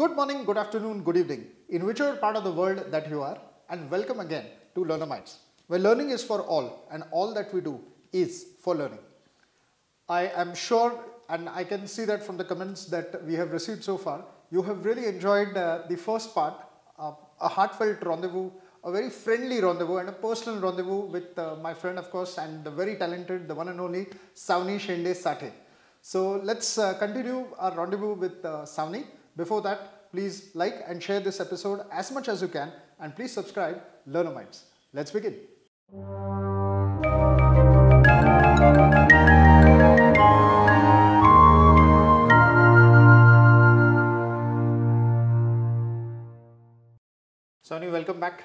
Good morning, good afternoon, good evening, in whichever part of the world that you are, and welcome again to Learnamytes, where learning is for all and all that we do is for learning. I am sure, and I can see that from the comments that we have received so far, you have really enjoyed uh, the first part, uh, a heartfelt rendezvous, a very friendly rendezvous, and a personal rendezvous with uh, my friend, of course, and the very talented, the one and only Sawani Shende Sathe. So let's uh, continue our rendezvous with uh, Sawani. Before that, please like and share this episode as much as you can, and please subscribe Learnamytes. Let's begin. Sawani, welcome back.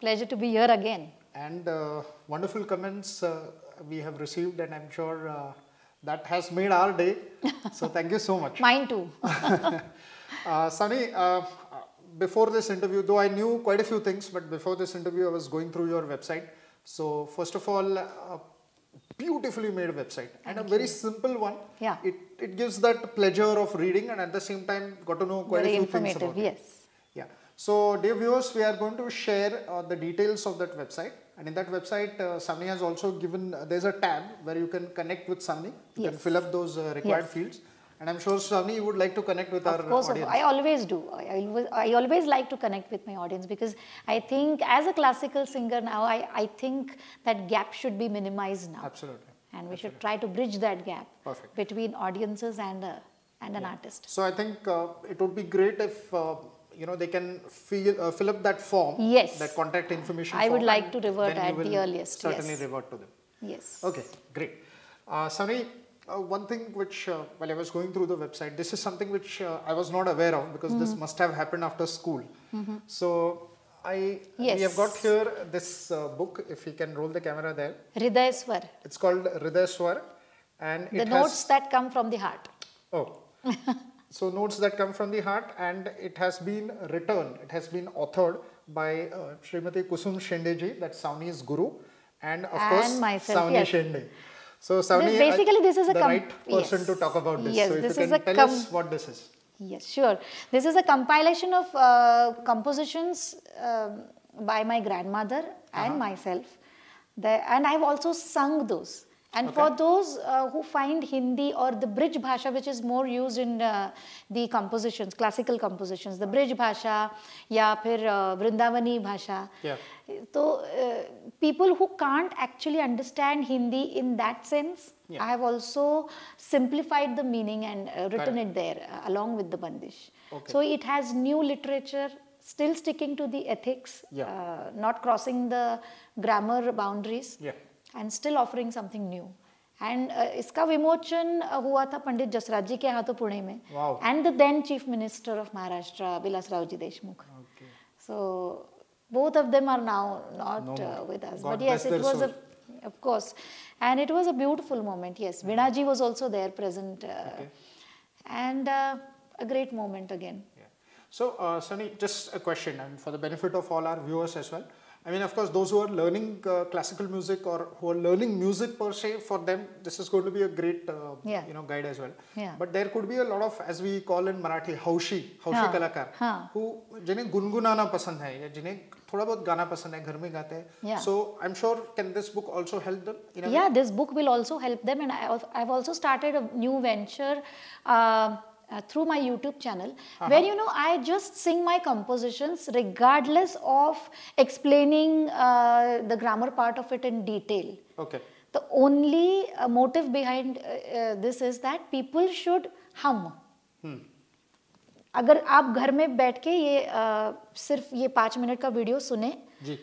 Pleasure to be here again. And uh, wonderful comments uh, we have received, and I'm sure uh, that has made our day. So thank you so much. Mine too. Uh, Sunny, uh, before this interview, though I knew quite a few things, but before this interview, I was going through your website. So, first of all, uh, beautifully made website and a very simple one. Yeah. It, it gives that pleasure of reading and at the same time got to know quite Very a few things about it. yes. Yeah. So, dear viewers, we are going to share uh, the details of that website. And in that website, uh, Sawani has also given, uh, there's a tab where you can connect with Sawani. You can fill up those uh, required Yes. fields. And I'm sure Sawani, you would like to connect with our Of course, audience. I always do. I, always, I always like to connect with my audience because I think as a classical singer now, I, I think that gap should be minimized now. Absolutely. And we should try to bridge that gap Perfect. between audiences and, uh, and an artist. So I think uh, it would be great if uh, you know they can fill uh, fill up that form. Yes. That contact information. I would like to revert at the earliest, Certainly yes. revert to them. Yes. Okay, great. Uh, Sunny, uh, one thing which uh, while I was going through the website, this is something which uh, I was not aware of because this Mm-hmm. must have happened after school. So I we have got here this uh, book. If you can roll the camera there, Hriday Swar, it's called Hriday Swar, and the notes that come from the heart. Oh. so notes that come from the heart and it has been written, it has been authored by uh, Srimati Kusum Shendeji, that's Sawani's guru, and of And course myself, Sawani yes. Shende. So This- basically this is a the right person yes. to talk about this. Yes, so if this you is can tell us what this is. Yes, sure. This is a compilation of uh, compositions um by my grandmother and myself. The, and I've also sung those. And for those uh, who find Hindi or the Brij bhasha, which is more used in uh, the compositions, classical compositions, the Brij bhasha, ya phir uh, Vrindavani bhasha. Yeah. So, uh, people who can't actually understand Hindi in that sense, Yeah. I have also simplified the meaning and uh, written it there uh, along with the bandish. Okay. So it has new literature, still sticking to the ethics, Yeah. uh, not crossing the grammar boundaries, Yeah. And still offering something new and इसका विमोचन हुआ था पंडित जसराज जी के हाथों पुणे में and the then chief minister of Maharashtra Vilas ji Deshmukh so both of them are now not uh, with us. But yes it was of course. And it was a beautiful moment yes. Mm-hmm. Veenaji was also there present uh, and uh, a great moment again. So uh, sunny just a question and for the benefit of all our viewers as well I mean, of course, those who are learning uh, classical music or who are learning music per se, for them, this is going to be a great, uh, Yeah. you know, guide as well. Yeah. But there could be a lot of, as we call in Marathi, haushi, haushi हाँ, कलाकार, हाँ. who जिन्हें गुनगुनाना पसंद है या जिन्हें थोड़ा बहुत गाना पसंद है घर में गाते हैं. Yeah. So, I'm sure can this book also help them? In a way? Yeah, this book will also help them, and I, al- I've also Uh, uh, through my YouTube channel, uh-huh. where you know I just sing my compositions regardless of explaining uh, the grammar part of it in detail. Okay. The only uh, motive behind uh, uh, this is that people should hum. Hmm. अगर आप घर में बैठ के ये uh, सिर्फ़ ये पाँच मिनट का वीडियो सुने जी.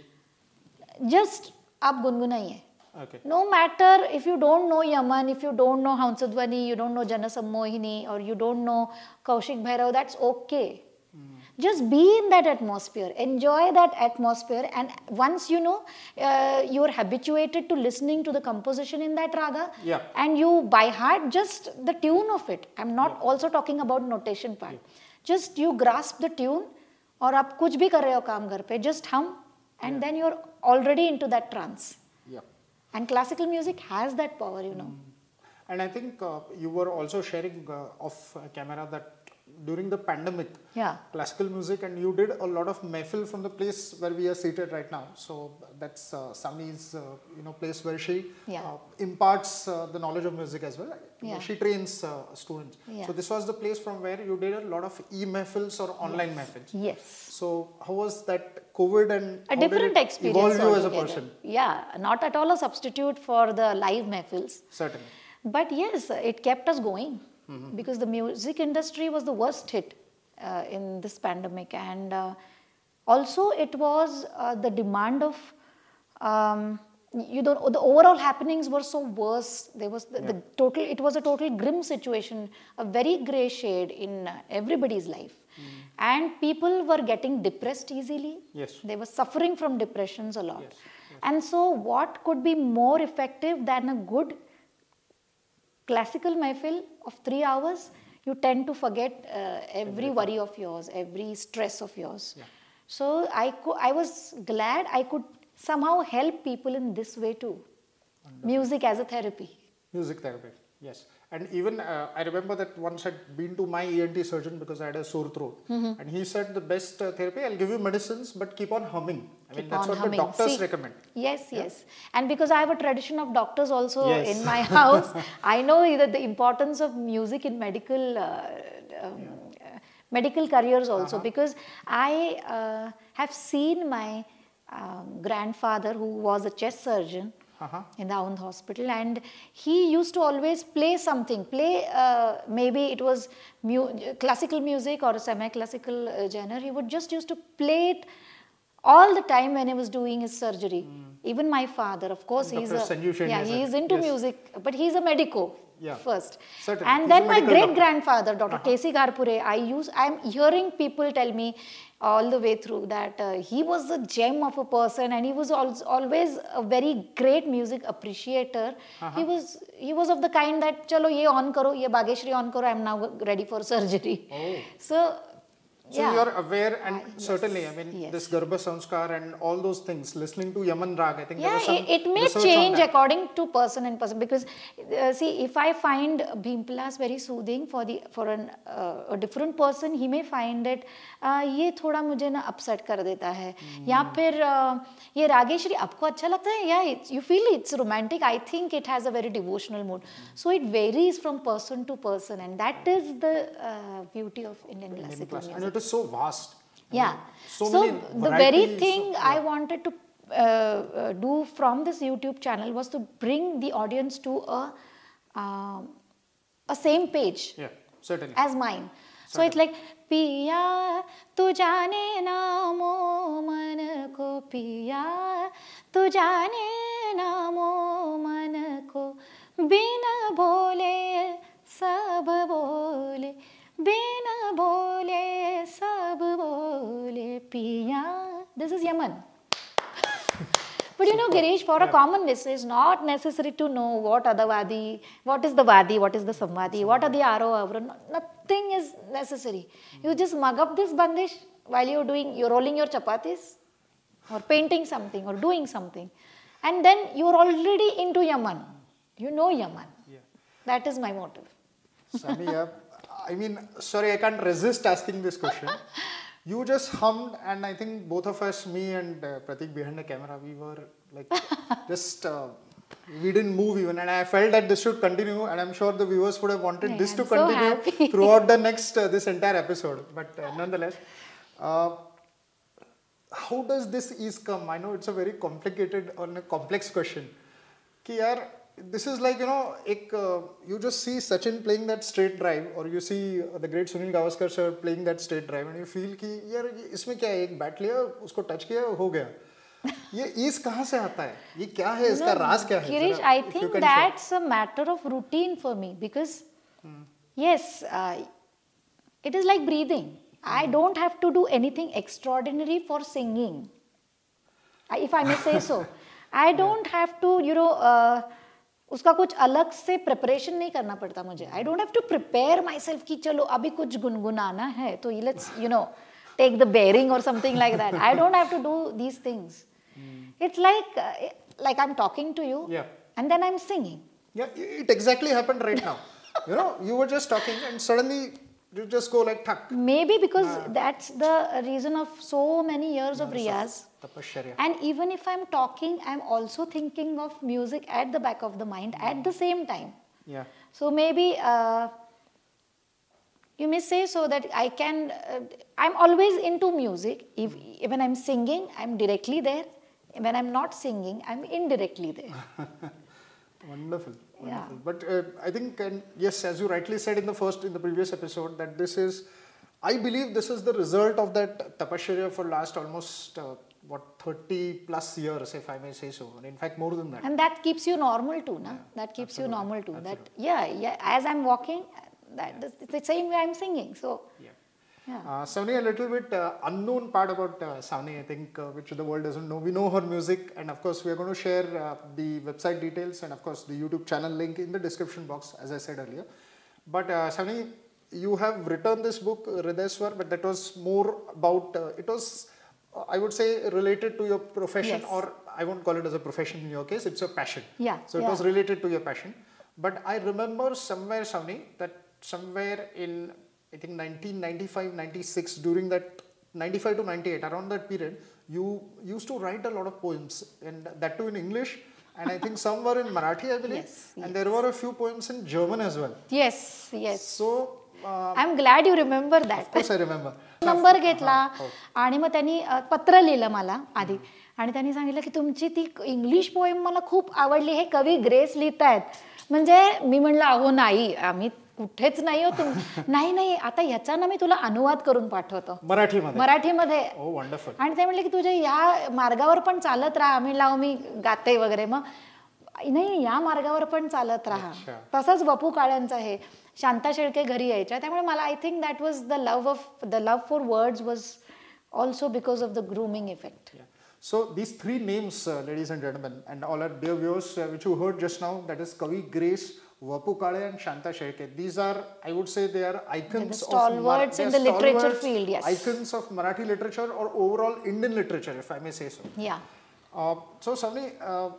जस्ट आप गुनगुनाइए Okay. No matter if you don't know Yaman, if you don't know Hamsadhwani, you don't know Janasammohini or you don't know Kaushik Bhairav, that's okay. Hmm. Just be in that atmosphere, enjoy that atmosphere and once you know, uh, you are habituated to listening to the composition in that raga yeah. and you by heart just the tune of it. I'm not yeah. also talking about notation part. Yeah. Just you grasp the tune or आप कुछ भी कर रहे हो काम घर पे just हम and then you are already and classical music has that power, you know. And I think uh, you were also sharing uh, off camera that during the pandemic, Yeah. classical music, and you did a lot of mehfil from the place where we are seated right now. So that's uh, Sami's, uh, you know, place where she Yeah. uh, imparts uh, the knowledge of music as well. Yeah. She trains uh, students. Yeah. So this was the place from where you did a lot of e-mehfils or online mehfils. Yes. So how was that COVID and A different experience. evolve you as a person? Yeah, not at all a substitute for the live mehfils. Certainly. But yes, it kept us going because the music industry was the worst hit uh, in this pandemic, and uh, also it was uh, the demand of. Um, you know the overall happenings were so worse there was the, the total it was a total grim situation a very gray shade in uh, everybody's life and people were getting depressed easily Yes. they were suffering from depressions a lot Yes, and so what could be more effective than a good classical mehfil of three hours, you tend to forget uh, every worry of yours, every stress of yours. Yeah. So I, I was glad I could somehow help people in this way too. Music as a therapy. Music therapy, yes. And even uh, I remember that once I'd been to my ENT surgeon because I had a sore throat, Mm-hmm. and he said the best uh, therapy I'll give you medicines, but keep on humming. I mean Keep that's what humming. the doctors See, recommend. Yes, yes. And because I have a tradition of doctors also Yes. in my house, I know that the importance of music in medical uh, um, uh, medical careers also because I uh, have seen my um, grandfather who was a chest surgeon Uh-huh. in the Aundh hospital. And he used to always play something play uh, maybe it was mu- classical music or a semi-classical uh, genre. He would just used to play it all the time when he was doing his surgery. Even my father of course he's a yeah he is into yes. music but he's a medico Yeah. first Certainly. and He's then my great grandfather dr K.C. Garpure I use I'm hearing people tell me all the way through that uh, he was a gem of a person and he was al- always a very great music appreciator he was he was of the kind that chalo ye on karo ye bageshri on karo I'm now ready for surgery Oh. so So yeah you're aware, and Ah, yes, certainly, I mean, yes. this Garbha Sanskar and all those things, listening to Yaman Rag, I think there yeah was some it, it may change according to person and person because uh, see if i find bhimplas very soothing for the for an uh, a different person he may find it uh, ये थोड़ा मुझे ना upset कर देता है या फिर uh, ये रागेश्वरी आपको अच्छा लगता है या you feel it's romantic I think it has a very devotional mood so it varies from person to person and that is the beauty of Indian Indian classical class. Music And it is so vast. I yeah. mean, So, So, many the very varieties thing of- I wanted to uh, uh, do from this YouTube channel was to bring the audience to a um, a same page Yeah, certainly. as mine. So it's like पिया तू जाने ना मो मन को पिया तू जाने ना मो मन को बिना बोले सब बोले बिना बोले सब बोले पिया this is Yaman but you know, Girish, for a common listener, it's not necessary to know what are the Vadi, what is the Vadi, what is the Samvadi, what are the Aro, Avro. no- Nothing is necessary. You just mug up this bandish while you're doing, you're rolling your chapatis or painting something or doing something. And then you're already into Yaman. You know Yaman. Yeah. That is my motive. Sami, uh, I mean, sorry, I can't resist asking this question. You just hummed, and I think both of us, me and uh, Pratik behind the camera, we were like just. Uh, we didn't move even and i felt that this should continue and i'm sure the viewers would have wanted yeah, this to I'm continue so throughout the next uh, this entire episode but uh, nonetheless uh, how does this ease come i know it's a very complicated or a complex question ki yaar this is like you know एक uh, you just see Sachin playing that straight drive or you see uh, the great Sunil Gavaskar sir playing that straight drive and you feel कि यार ये- इसमें क्या है एक bat लिया उसको टच किया हो गया ये ईज कहाँ से आता है ये क्या है इसका No, राज क्या है Girish, जरा, I if you think can share. that's a matter of routine for me because, yes, uh, it is like breathing. I don't have to do anything extraordinary for singing, I- if I may say so. I don't have to, you know, uh, उसका कुछ अलग से preparation नहीं करना पड़ता मुझे। I don't have to prepare myself कि चलो अभी कुछ गुनगुनाना है तो let's you know take the bearing और something like that I don't have to do these things it's like like I am talking to you and then I am singing it exactly happened right now you know you were just talking and suddenly you just go like thak. Maybe because that's the reason of so many years of riyaz. Tapascharya. And even if I'm talking, I'm also thinking of music at the back of the mind at the same time. Yeah. So maybe uh, you may say so that I can, uh, I'm always into music. If, when I'm singing, I'm directly there. When I'm not singing, I'm indirectly there. Wonderful. Yeah. But uh, I think, and yes, as you rightly said in the first, in the previous episode, that this is, I believe this is the result of that tapasya for last almost, uh, what, 30 plus years, if I may say so. And in fact, more than that. And that keeps you normal too, na? That keeps you normal too. That, yeah, yeah, as I'm walking, that, it's the same way I'm singing. So, Yeah. Yeah. Uh, Sawani, a little bit uh, unknown part about uh, I think, uh, which the world doesn't know. We know her music, and of course, we are going to share uh, the website details and, of course, the YouTube channel link in the description box, as I said earlier. But uh, Sawani, you have written this book, Hridayaswar, but that was more about, uh, it was, uh, I would say, related to your profession, Yes. or I won't call it as a profession in your case, it's your passion. Yeah, So it yeah. was related to your passion. But I remember somewhere, Sawani, that somewhere in I think 1995, 96, during that 95 to 98, around that period, you used to write a lot of poems, and that too in English, and I think some were in Marathi, I believe, Yes, and there were a few poems in German as well. Yes, yes. So, uh, I'm glad you remember that. of course, I remember. Number घेतला आणि मग त्यांनी पत्र लिहिलं मला आधी आणि त्यांनी सांगितलं की तुमची ती इंग्लिश पोएम मला खूप आवडली हे कवी ग्रेस लिहितायत म्हणजे मी म्हणलं अहो नाही आम्ही कुठेच नाही हो तुम नाही नाही आता ह्याचा ना मी तुला अनुवाद करून पाठवतो. मराठीमध्ये? मराठीमध्ये. ओ वंडरफुल आणि ते म्हणले की तुझ्या या मार्गावर पण चालत राहा आम्ही लाव मी गाते वगैरे. मग नाही या मार्गावर पण चालत राहा. तसंच बपू काळ्यांचं आहे शांता शेळके घरी यायच्या. त्यामुळे मला I think that was the love of the love for words was also because of the grooming effect. So these three names, uh, ladies and gentlemen, and all our dear viewers, uh, which you heard just now, that is Kavi Grace, Vapu Kale, and Shanta Shelke. These are, I would say, they are icons of stalwarts in they are the literature field, yes. Icons of Marathi literature or overall Indian literature, if I may say so. Yeah. Uh, so, Sawani, uh,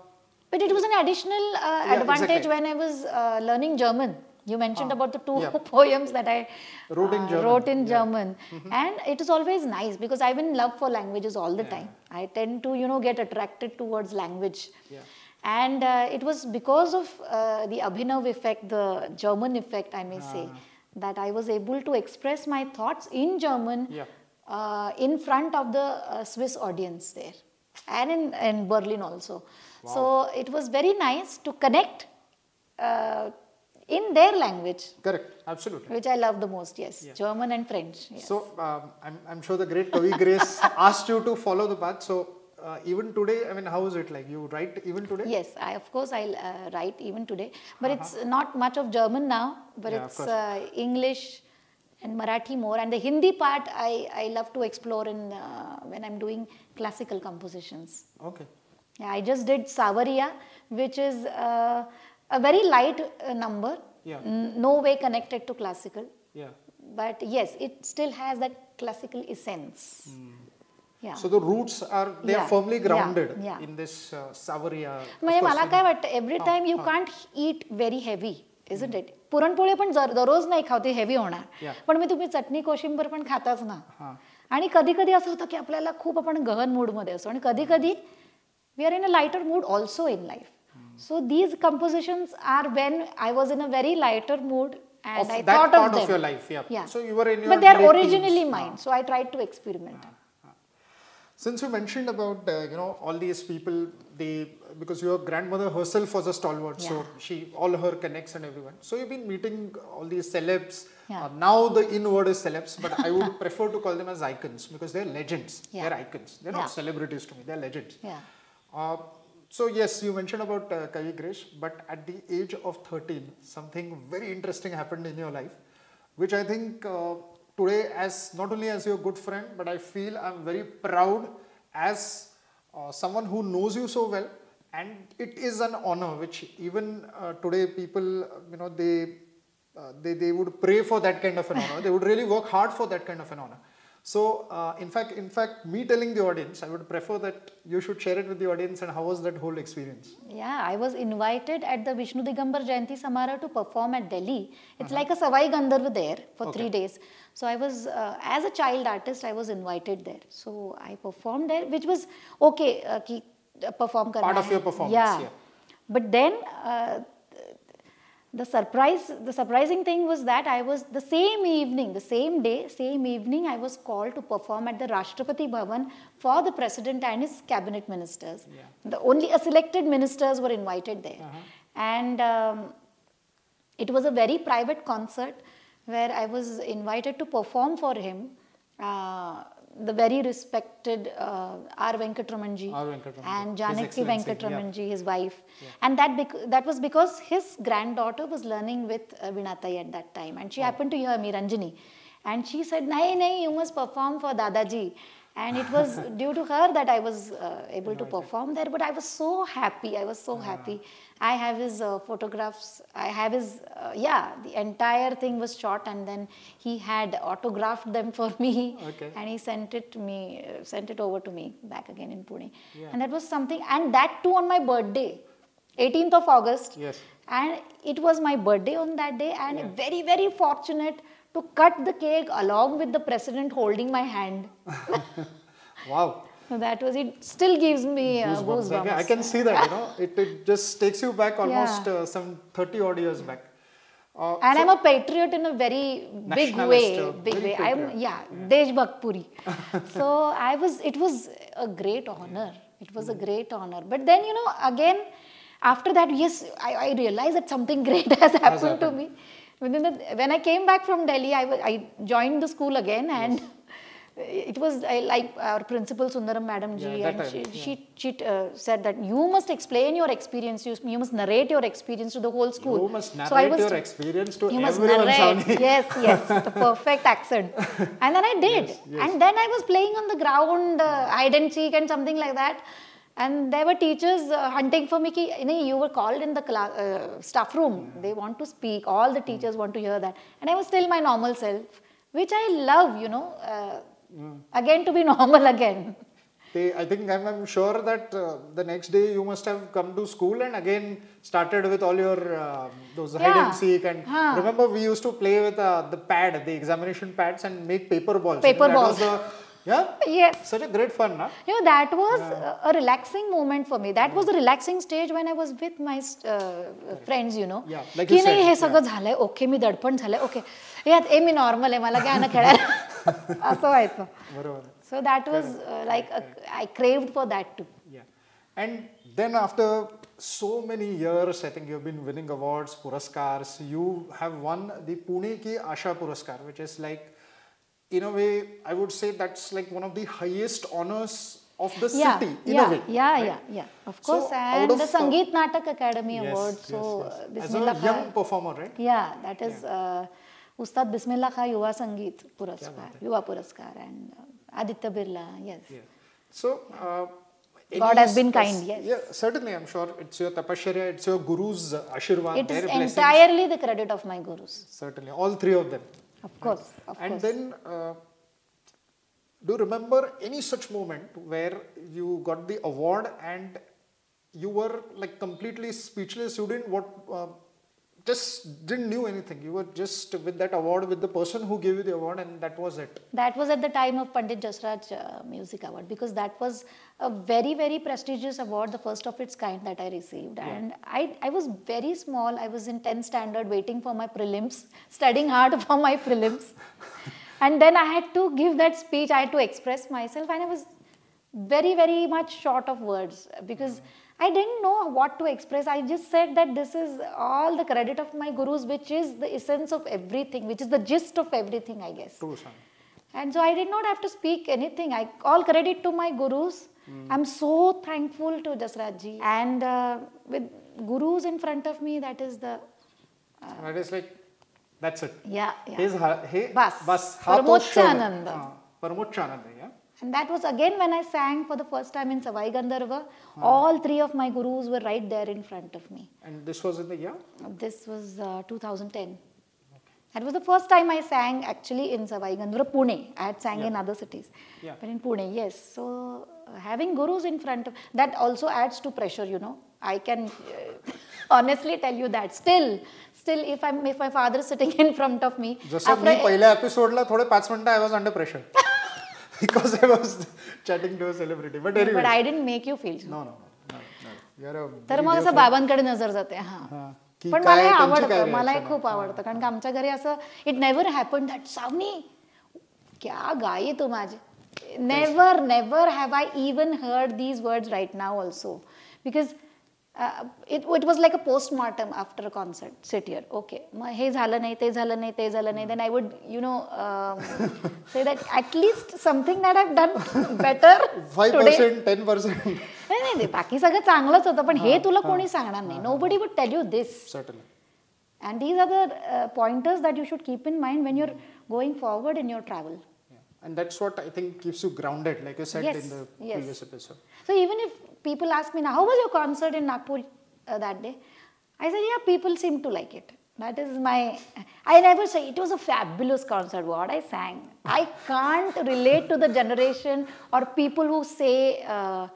But it was an additional uh, advantage exactly. when I was uh, learning German. You mentioned about the two yeah. poems that I Wrote in uh, German, wrote in yeah. German, and it is always nice because I'm in love for languages all the time. I tend to, you know, get attracted towards language. Yeah. And uh, it was because of uh, the Abhinav effect, the German effect, I may say, that I was able to express my thoughts in German Yeah. uh, in front of the uh, Swiss audience there and in, in Berlin also. So it was very nice to connect uh, in their language, correct, absolutely. which I love the most, yes, German and French. Yes. So, um, I'm, I'm sure the great Kavi Grace asked you to follow the path. So, uh, even today, I mean, how is it like? You write even today? Yes, I, of course I'll uh, write even today, but it's not much of German now, but Uh-huh. Yeah, it's uh, English and Marathi more, and the Hindi part I, I love to explore in uh, when I'm doing classical compositions. Okay. Yeah, I just did Savaria, which is uh, a very light uh, number, Yeah. n- no way connected to classical, Yeah. but yes, it still has that classical essence. Yeah. So the roots are they are Yeah, firmly yeah, grounded yeah. in this uh, Savaria. of म्हणजे मला काय वाटतं every time you can't eat very heavy isn't it puranpoli पण दररोज नाही खावते heavy होणार. पण मी तुम्ही चटणी कोशिंबीर पण खाताच ना. आणि कधी कधी असं होतं की आपल्याला खूप आपण गहन मूडमध्ये असतो आणि कधी कधी we are in a lighter mood also in life so these compositions are when I was in a very lighter mood and I thought of of your life, yeah. Yeah. So you were in your But Since you mentioned about uh, you know all these people, they because your grandmother herself was a stalwart, so she all her connects and everyone. So you've been meeting all these celebs. Yeah. Uh, now the in word is celebs, but I would prefer to call them as icons because they're legends. Yeah. They're icons. They're Yeah. not celebrities to me. They're legends. Yeah. Uh, so yes, you mentioned about uh, Kavi Grace, but at the age of 13, something very interesting happened in your life, which I think uh, today, as not only as your good friend, but I feel I'm very proud as uh, someone who knows you so well, and it is an honor which even uh, today people, you know, they, uh, they they would pray for that kind of an honor. they would really work hard for that kind of an honor. So, uh, in fact, in fact, me telling the audience, I would prefer that you should share it with the audience and how was that whole experience? Yeah, I was invited at the Vishnu Digambar Jayanti Samaroh to perform at Delhi. It's Uh-huh. like a Savai Gandharva there for three days. So I was, uh, as a child artist, I was invited there. So I performed there, which was okay. Uh, ki, uh, perform Part of hai. your performance, Yeah. yeah. But then uh, the surprise the surprising thing was that i was the same evening the same day same evening i was called to perform at the rashtrapati bhavan for the president and his cabinet ministers. The only uh, selected ministers were invited there. And um, it was a very private concert where i was invited to perform for him uh, the very respected uh, R. Venkatramanji R. Venkatramanji, and Janaki Excellency, yeah. His wife. And that bec- that was because his granddaughter was learning with uh, Veenatai at that time. And she happened to hear me, Ranjani. And she said, Nahi, nahi, you must perform for Dadaji. And it was due to her that I was uh, able to perform there. But I was so happy. I was so happy. I have his uh, photographs. I have his, uh, yeah, the entire thing was shot. And then he had autographed them for me. Okay. And he sent it to me, uh, sent it over to me back again in Pune. Yeah. And that was something, and that too on my birthday, 18th of August. Yes. And it was my birthday on that day, and very, very fortunate to cut the cake along with the president holding my hand. Wow. So that was it. Still gives me uh, Goosebumps. I, goosebumps. can, I can see that, you know, it, it just takes you back almost Yeah. uh, some 30 odd years back. Uh, and I'm a patriot in a very big way. Uh, Big way. I'm patriot. yeah, Deshbhakt Puri. so I was. It was a great honor. It was a great honor. But then you know, again, after that, yes, I, I realized that something great has happened, to happened. me. Within the, when I came back from Delhi, I, I joined the school again and. It was I, like our principal Sundaram Madam ji, Yeah, and she, she, she uh, said that you must explain your experience, you, you must narrate your experience to the whole school. you must So I narrate was your experience to you must everyone, narrate. Yes, yes, the perfect accent. And then I did. And then I was playing on the ground, uh, hide and seek and something like that. And there were teachers uh, hunting for me. Ki, "Nahi, you were called in the class, uh, staff room. They want to speak. All the teachers want to hear that. And I was still my normal self, which I love, you know. Uh, Again, to be normal again. They, I think I'm, I'm sure that uh, the next day you must have come to school and again started with all your uh, those hide and seek and Huh. remember we used to play with uh, the pad, the examination pads and make paper balls. Paper that balls. Was the, yeah, Yes. such a great fun, na? You know, that was a- a relaxing moment for me. That was a relaxing stage when I was with my uh, friends, you know. Yeah, like you said, हे सगळं झालंय okay मी दडपण झालंय okay यात ए मी normal आहे मला गाणं खेळायला असं व्हायचं बरोबर. So that was like I craved for that too Yeah. And then after so many years, I think you've been winning awards, puraskars. You have won the Pune Ki Asha Puraskar, which is like, in a way, I would say that's like one of the highest honors of the yeah, city, in yeah, a way. yeah, right? yeah, yeah. Of course, out and of, the Sangeet Natak Akademi Yes, Award. so, yes. uh, As a Bismillah young performer, right? Yeah, that is uh, Ustad Bismillah Khan Yuva Sangeet Puraskar, Yuva Puraskar, and uh, Aditya Birla. Yes. Yeah. So, uh, God has been kind, yes. Yeah, certainly. I'm sure it's your tapascharya, it's your guru's uh, ashirwad, It is blessings. entirely the credit of my gurus. Certainly, all three of them. Of course, of and course. then, uh, do you remember any such moment where you got the award and you were like completely speechless? You didn't what, uh, just didn't knew anything. You were just with that award with the person who gave you the award, and that was it. That was at the time of Pandit Jasraj uh, Music Award because that was a very, very prestigious award, the first of its kind that I received. And I, I was very small. I was in 10th standard waiting for my prelims, studying hard for my prelims. and then I had to give that speech, I had to express myself, and I was very, very much short of words because I didn't know what to express. I just said that this is all the credit of my gurus, which is the essence of everything, which is the gist of everything, I guess. True, son. And so I did not have to speak anything. I all credit to my gurus. I'm so thankful to Jasraj ji. And uh, with gurus in front of me, that is the that is like, that's it. yeah yeah. His, Bas. bas Paramochananda. Uh, Paramochananda, yeah. And that was again when I sang for the first time in Savai Gandharva. All three of my gurus were right there in front of me. And this was in the year? This was uh, 2010. That was the first time I sang actually in Savai Gandhara, Pune. I had sang in Yeah. other cities. Yeah. But in Pune, yes. So uh, having gurus in front of that also adds to pressure, you know. I can uh, honestly tell you that. Still, still, if I'm if my father is sitting in front of me, जसं after me I- पहिल्या एपिसोडला थोडे पाच मिनिटं I was under pressure Because I was chatting to a celebrity but anyway but I didn't make you feel. No no you are तर मग असं बाबांकडे नजर जाते हा. पण मला हे आवडतं मला हे खूप आवडतं. कारण की आमच्या घरी असं it never happen that Savani क्या गाई तू माझे. Never never have I even heard these words right now also because it it was like a postmortem after a concert sit here okay मग हे झालं नाही ते झालं नाही ते झालं नाही. Then I would you know say that at least something that have done better five today percent ten percent नाही नाही, बाकी सगळं चांगलंच होतं पण हे तुला कोणी सांगणार नाही. Nobody would tell you this these are the uh, pointers that you should keep in mind when you're going forward in your travel. And that's what I think keeps you grounded, like you said Yes, in the yes. previous episode. So even if people ask me now, how was your concert in Nagpur uh, that day? I said, yeah, people seem to like it. That is my. I never say it was a fabulous concert. What I sang, I can't relate to the generation or people who say uh, uh,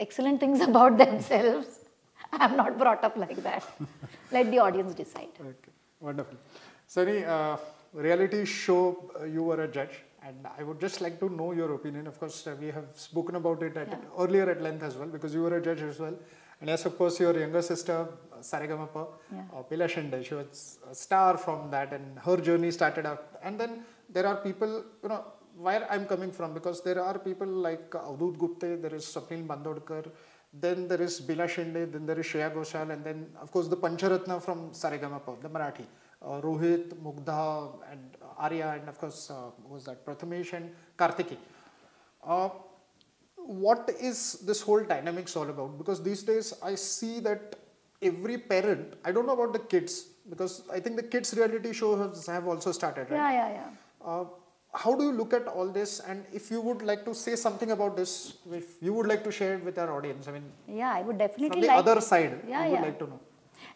excellent things about themselves. I'm not brought up like that. Let the audience decide. Okay, wonderful. Sunny, uh, reality show, uh, you were a judge, and I would just like to know your opinion. Of course, uh, we have spoken about it at, earlier at length as well, because you were a judge as well. And yes, of course, your younger sister, uh, Saregamapa, Yeah. uh, Bela Shende, she was a star from that, and her journey started out. And then there are people, you know, where I'm coming from, because there are people like Avadhoot Gupte, there is Swapnil Bandodkar, then there is Bela Shende, then there is Shreya Ghoshal, and then of course the Pancharatna from Saregamapa, the Marathi, uh, Rohit, Mugdha, and Arya, and of course uh, who was that Prathamesh and Kartiki. Uh, what is this whole dynamics all about? Because these days I see that every parent, I don't know about the kids, because I think the kids reality show has, have also started, right? Yeah, yeah, yeah. Uh, how do you look at all this? And if you would like to say something about this, if you would like to share it with our audience, I mean, Yeah, I would definitely from the like other side, Yeah, I would yeah. like to know.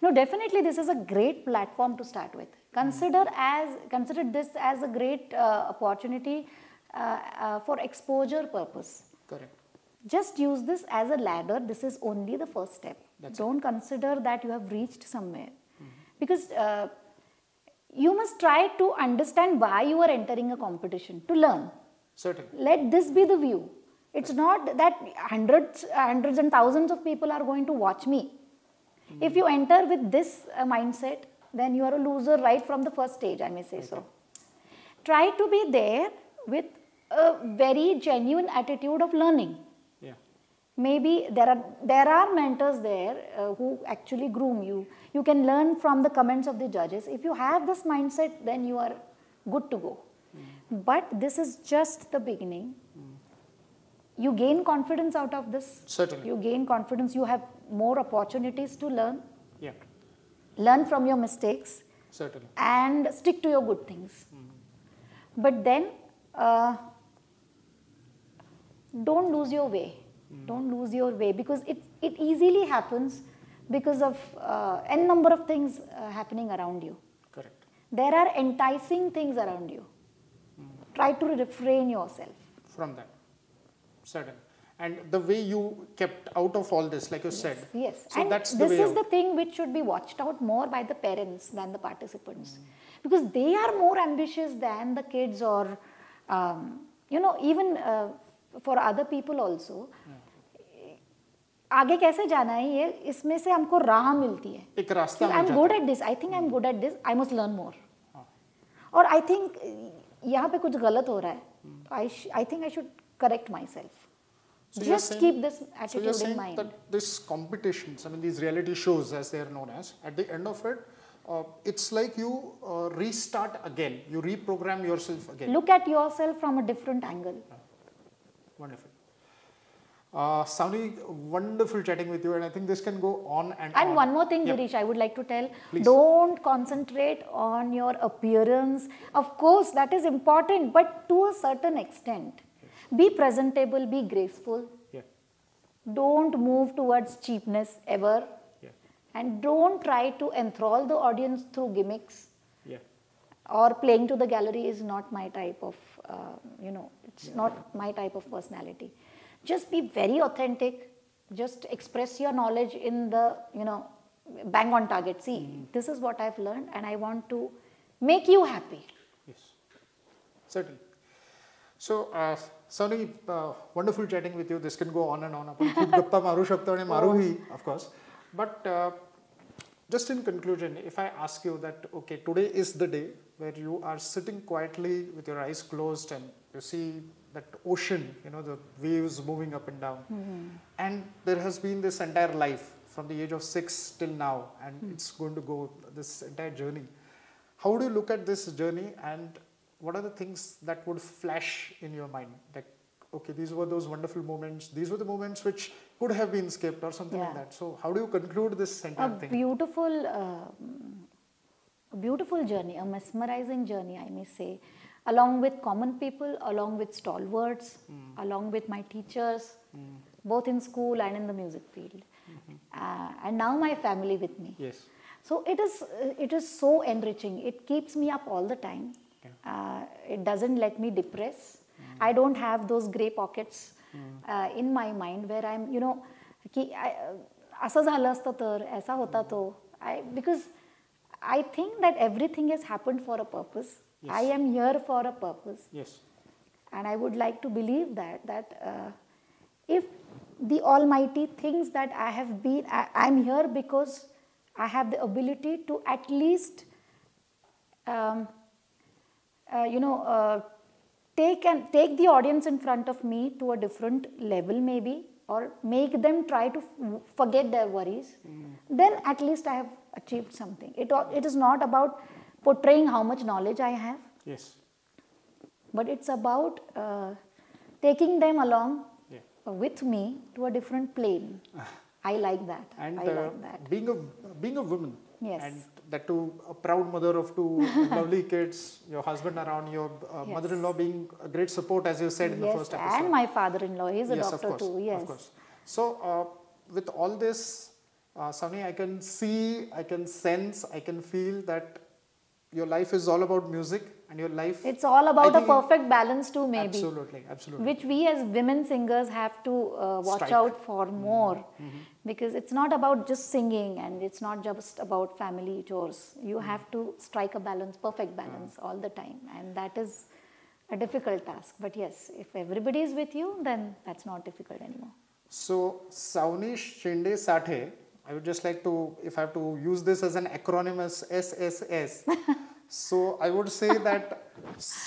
No, definitely this is a great platform to start with. Consider as consider this as a great uh, opportunity uh, uh, for exposure purpose. Correct. Just use this as a ladder. This is only the first step. That's Don't consider that you have reached somewhere, because uh, you must try to understand why you are entering a competition to learn Certainly. let this be the view it's not that hundreds hundreds and thousands of people are going to watch me if you enter with this uh, mindset then you are a loser right from the first stage i may say so. Try to be there with a very genuine attitude of learning. Yeah. maybe there are there are mentors there uh, who actually groom you. You can learn from the comments of the judges. If you have this mindset then you are good to go. But this is just the beginning. You gain confidence out of this. Certainly. you gain confidence. You have more opportunities to learn. Learn from your mistakes Certainly. and stick to your good things. But then, uh, don't lose your way. Don't lose your way because it, it easily happens because of uh, n number of things uh, happening around you. Correct. There are enticing things around you. Try to refrain yourself. From that. Certainly. And the way you kept out of all this, like you yes, said. Yes, So and that's the this way is out. the thing which should be watched out more by the parents than the participants, mm. because they are more ambitious than the kids, or um, you know, even uh, for other people also. आगे कैसे जाना है ये इसमें से हमको राह मिलती है एक रास्ता I am good at this I think I am good at this I must learn more और आई थिंक यहाँ पे कुछ गलत हो रहा है I I think I should correct myself So just saying- keep this So you're in mind that this competitions, I mean these reality shows as they are known as, at the end of it, uh, it's like you uh, restart again, you reprogram yourself again. look at yourself from a different angle Wonderful. Uh, Sawani, wonderful chatting with you, and I think this can go on and on. and one more thing Yeah. girish i would like to tell Please. don't concentrate on your appearance of course that is important but to a certain extent be presentable be graceful Yeah, don't move towards cheapness ever yeah, and don't try to enthrall the audience through gimmicks yeah. or playing to the gallery is not my type of, uh, you know, it's not my type of personality. Just be very authentic. Just express your knowledge in the, you know, bang on target. See, this is what I've learned, and I want to make you happy. Yes, certainly. So, uh, Sony, uh, wonderful chatting with you. This can go on and on. Gupta maru shakta and maruhi, of course. But uh, just in conclusion, if I ask you that, okay, today is the day where you are sitting quietly with your eyes closed and you see that ocean, you know, the waves moving up and down. Mm -hmm. And there has been this entire life from the age of six till now, and mm -hmm. it's going to go this entire journey. How do you look at this journey and what are the things that would flash in your mind? Like, okay, these were those wonderful moments, these were the moments which could have been skipped or something like that. So, how do you conclude this a thing? beautiful uh, a beautiful journey a mesmerizing journey i may say along with common people along with stalwarts along with my teachers both in school and in the music field uh, and now my family with me Yes. so it is uh, it is so enriching it keeps me up all the time. uh, it doesn't let me depress i don't have those gray pockets uh, in my mind where i'm you know की I- असं झालं असतं तर ऐसा होता तो आय because I think that everything is happen for a purpose I am here for a purpose Yes. and I would like to believe that that uh, if the Almighty thinks that I have been, I, I'm here because I have the ability to at least, um, uh, you know, uh, take and take the audience in front of me to a different level, maybe, or make them try to f- forget their worries. Then at least I have achieved something. It it is not about portraying how much knowledge I have Yes. but it's about uh, taking them along Yeah. with me to a different plane. I like that. And I uh, like that. being a being a woman, Yes. and that too a proud mother of two lovely kids, your husband around, your uh, Yes. mother-in-law being a great support, as you said in the first episode. and my father-in-law is a yes, doctor of course, too. Yes. Of course. So, uh, with all this, uh, Sunny, I can see, I can sense, I can feel that your life is all about music and your life. It's all about a perfect balance too, maybe. Absolutely, absolutely. Which we as women singers have to uh, watch Strike. out for mm-hmm. more mm-hmm. because it's not about just singing and it's not just about family chores. You mm-hmm. have to strike a balance, perfect balance all the time, and that is a difficult task. But yes, if everybody is with you, then that's not difficult anymore. So, Sawani Shende Sathe, I would just like to, if I have to use this as an acronym as SSS. so, I would say that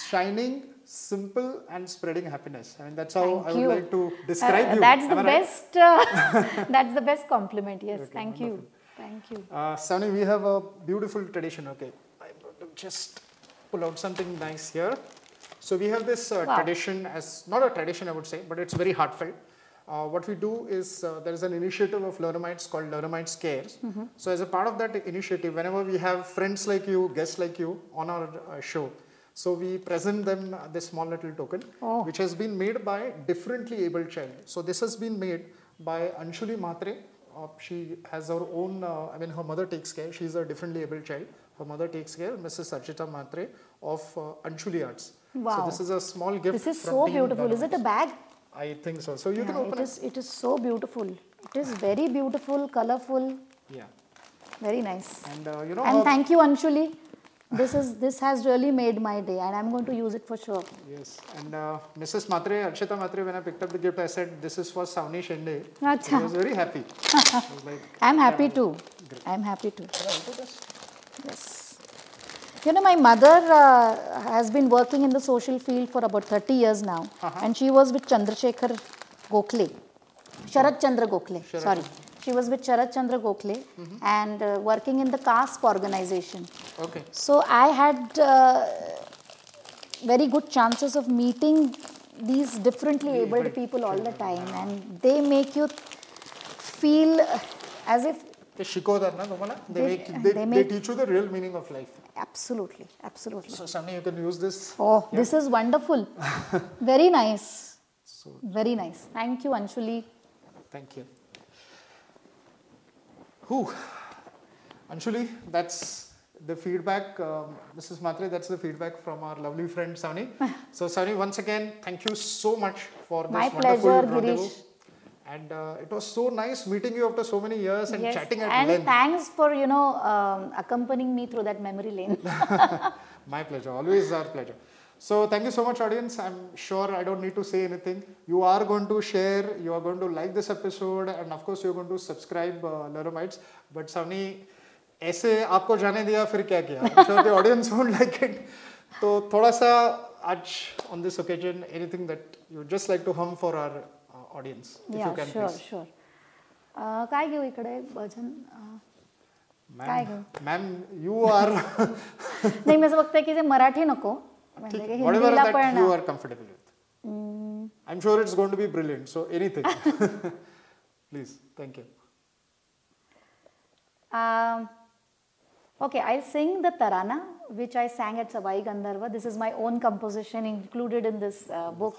shining, simple, and spreading happiness. I mean, that's how Thank I would you. like to describe Uh, you. That's Am the I right? best. Uh, that's the best compliment. Yes, Okay, thank you, thank you. Uh, Sawani, we have a beautiful tradition. Okay, I'm going to just pull out something nice here. So we have this uh, Wow. tradition as not a tradition, I would say, but it's very heartfelt. Uh, what we do is uh, there is an initiative of Learnamytes called Learnamytes Cares. Mm-hmm. So as a part of that initiative, whenever we have friends like you, guests like you on our uh, show, so we present them this small little token, Oh. which has been made by differently abled child. So this has been made by Anshuli Matre. Uh, she has her own, uh, I mean, her mother takes care. She's a differently abled child. Her mother takes care, Mrs. Archita Matre of uh, Anshuli Arts. Wow. So this is a small gift. This is so beautiful. Is it a bag? I think so. So you can open it is. It is so beautiful. It is very beautiful, colorful, Yeah. very nice. And uh, you know, And thank you, Anshuli. This is this has really made my day, and I'm going to use it for sure. Yes, and uh, Mrs. Matre, Archita Matre, when I picked up the gift, I said, "This is for Sawani Shende." Acha. She was very happy. I like, I'm happy too. I'm happy too. "Can I open this?" Yes. You know, my mother uh, has been working in the social field for about 30 years now, and she was with Chandrasekhar Gokhale, Sharat Chandra Gokhale. Sharat Sorry, she was with Sharat Chandra Gokhale and uh, working in the CASP organization. Okay. So I had uh, very good chances of meeting these differently abled people all the time, and they make you feel as if ते शिकवतात ना तुम्हाला they They- make they, they they make- teach you the real meaning of life absolutely, absolutely. so Sunny you can use this Oh, this is wonderful. Very nice. so Very nice. Thank you, Anshuli. thank you Whew. Anshuli that's the feedback, um, Mrs. Matre, that's the feedback from our lovely friend Sani. so, Sani, once again, thank you so much for this My wonderful pleasure, rendezvous. Girish. and uh, it was so nice meeting you after so many years and yes, chatting at and length. Thanks for, you know, um, accompanying me through that memory lane. My pleasure. Always our pleasure. So thank you so much audience. I'm sure I don't need to say anything. You are going to share, you are going to like this episode and of course you're going to subscribe uh, Learnamytes. But Sawani, ऐसे आपको जाने दिया फिर क्या किया the audience won't like it. तो थोड़ा सा आज on this occasion anything that you just like to hum for our uh, audience, if yeah, you can sure, please. sure. Uh, काय घेऊ इकडे भजन uh, काय Ma'am, घेऊ ma'am, you are नाही मी असं बघते की जे मराठी नको म्हणजे की whatever हिंदीला that पण you are comfortable with. Mm, I'm sure it's going to be brilliant. So anything. Please, thank you. Um, okay, I'll sing the Tarana, which I sang at Savai Gandharva. This is my own composition included in this uh, book.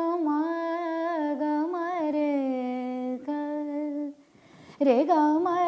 Regama